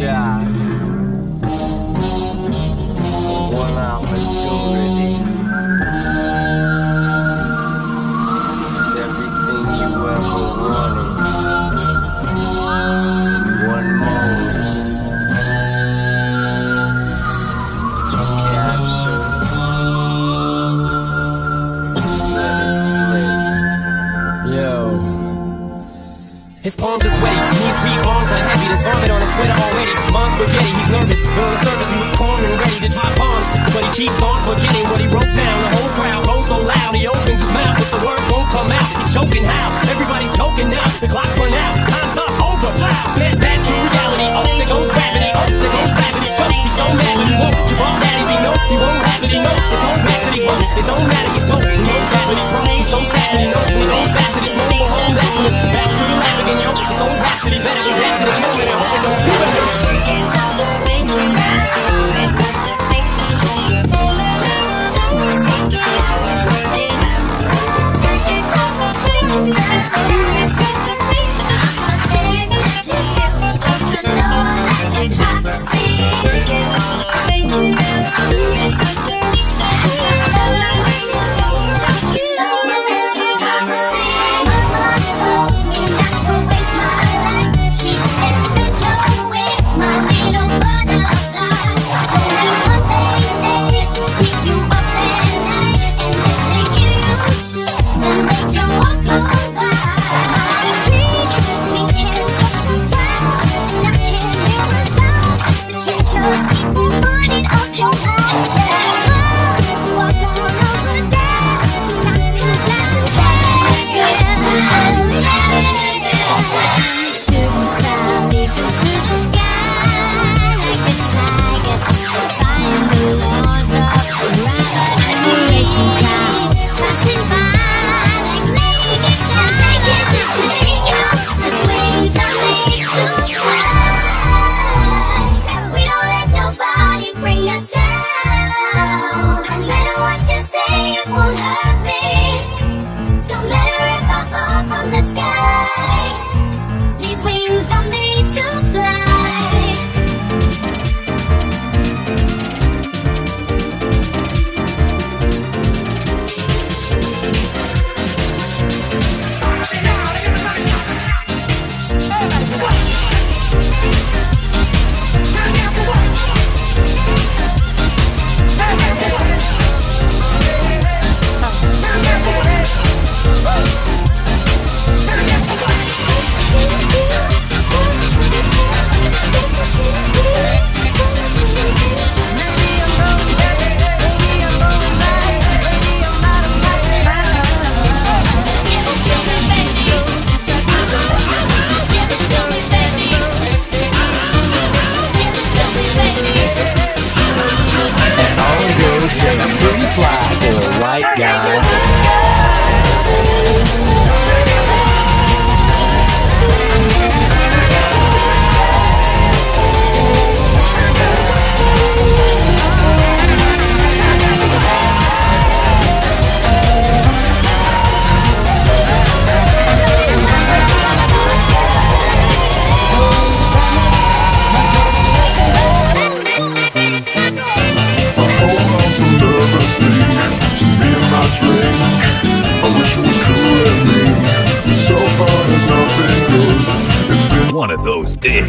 shot, one opportunity. Seize everything you ever wanted. One moment. To capture. Just let it slip. Yo. His palms are sweaty, There's vomit on his sweater already. Mom's spaghetti, he's nervous. During the service, he looks calm and ready to drop bombs. But he keeps on forgetting what he wrote down. The whole crowd goes so loud, he opens his mouth, but the words won't come out. He's choking how? Everybody's choking now. The clock's run out, time's up, over. Snap back to reality. Oh, there goes gravity. Oh, there goes gravity. Choke. He's so mad, but he won't give up. Daddies, he know he won't have it. He knows his whole back that he's wrong. It don't matter, he's told. He knows that, but he's wrong. He's so that he knows he goes back to this mobile home. That's when it's back again, yo. His own rhapsody better get back to this moment and hope it don't do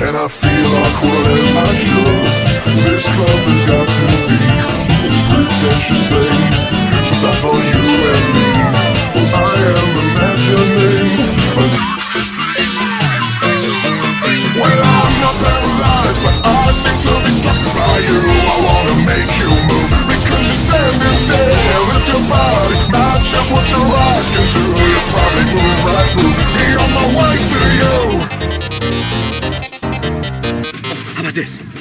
And I feel this?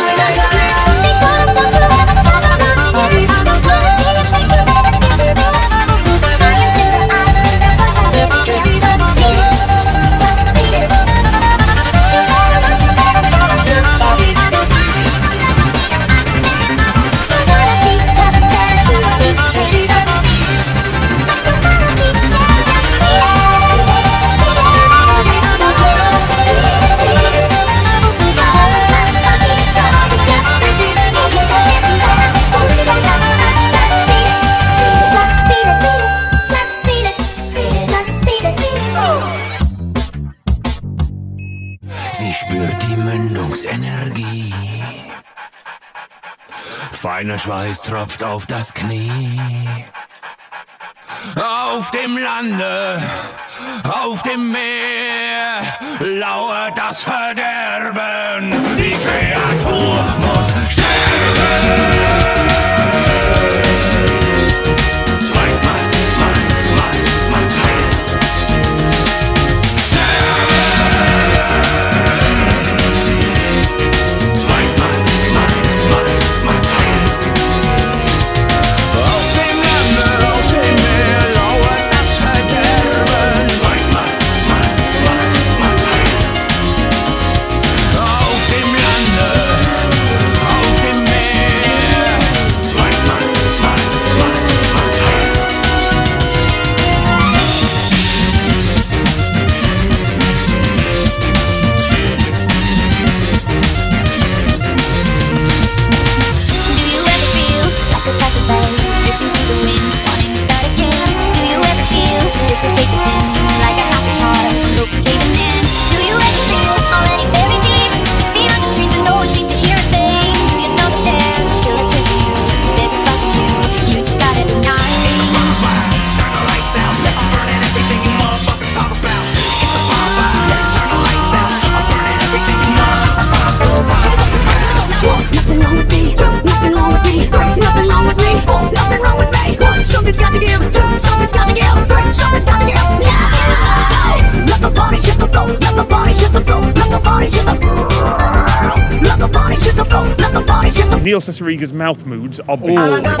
Yeah. Schweiß tropft auf das Knie. Auf dem Lande, auf dem Meer lauert das Verderben. Die Kreatur muss sterben. something's got to. Something's got to. Something's got to. Yeah. Neil Cicierega's mouth moods are big. Oh.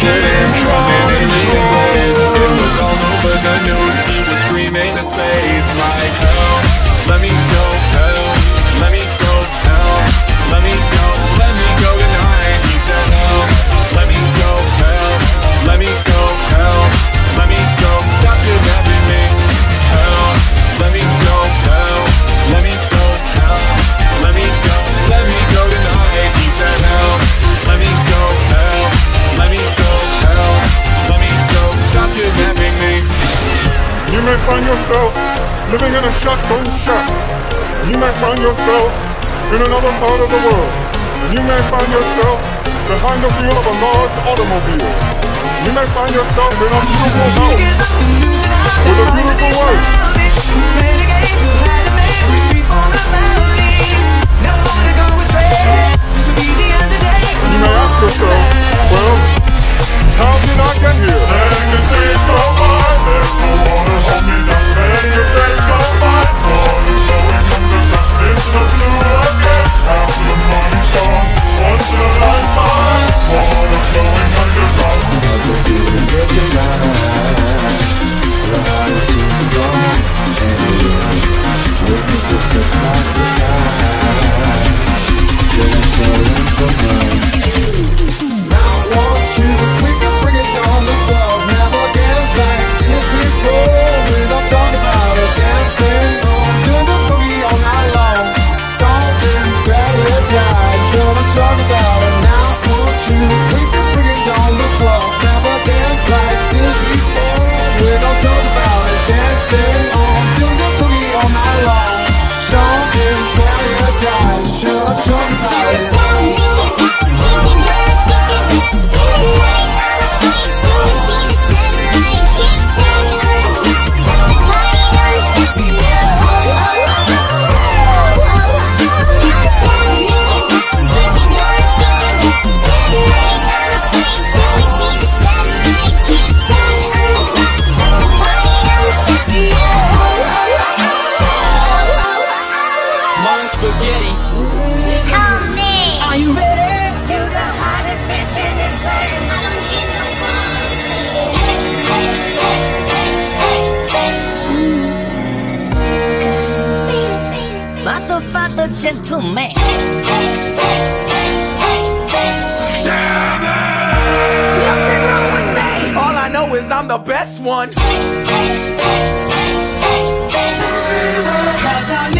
treasure living in a shotgun shack. You may find yourself in another part of the world. And you may find yourself behind the wheel of a large automobile. You may find yourself in a beautiful house with a beautiful wife. You may ask yourself, well, how did I get here? Fatto gentleman Nothing wrong with me. All I know is I'm the best one. Cause I'm